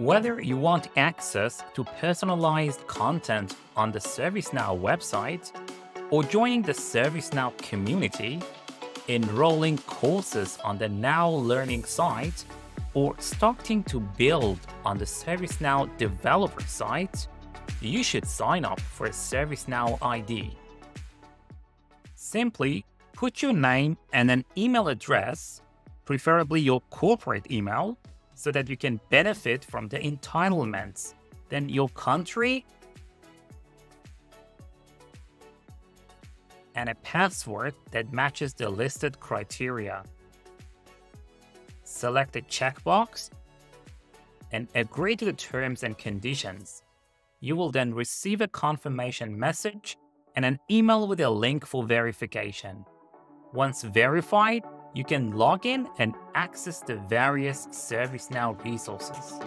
Whether you want access to personalized content on the ServiceNow website or joining the ServiceNow community, enrolling courses on the Now Learning site, or starting to build on the ServiceNow developer site, you should sign up for a ServiceNow ID. Simply put your name and an email address, preferably your corporate email, so that you can benefit from the entitlements. Then your country and a password that matches the listed criteria. Select the checkbox and agree to the terms and conditions. You will then receive a confirmation message and an email with a link for verification. Once verified, you can log in and access the various ServiceNow resources.